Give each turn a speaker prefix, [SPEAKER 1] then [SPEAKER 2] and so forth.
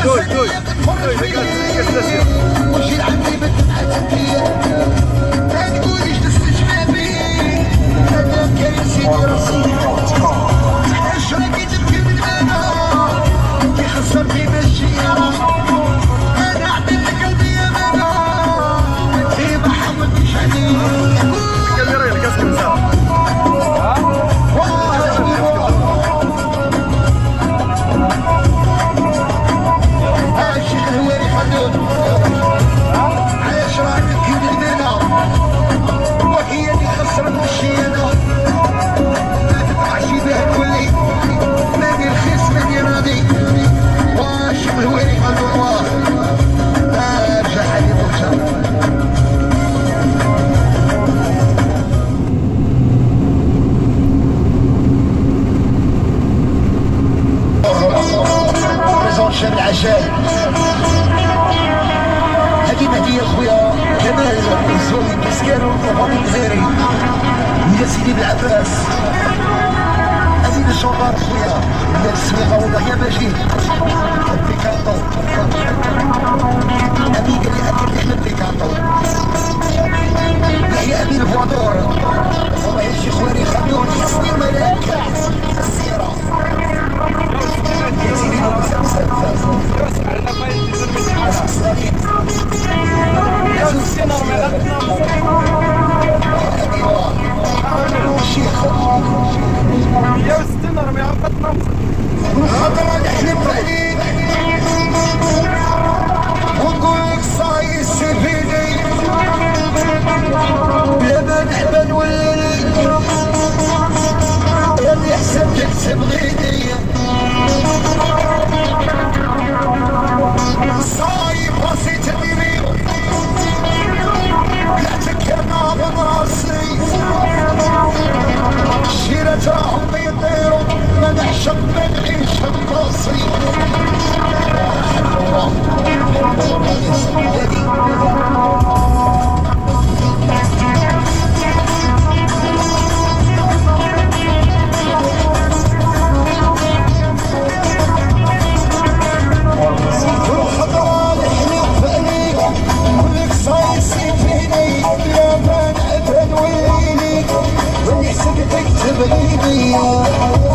[SPEAKER 1] Dois, dois, dois, vem cá, vem cá, العشاء هذه هدية خويا جمال الزومي مسكين وفاطمة الزهري يا سيدي بالعباس. راسي تديري لا تكرنا من راسي شيرة راهم يطيروا ما نحشم baby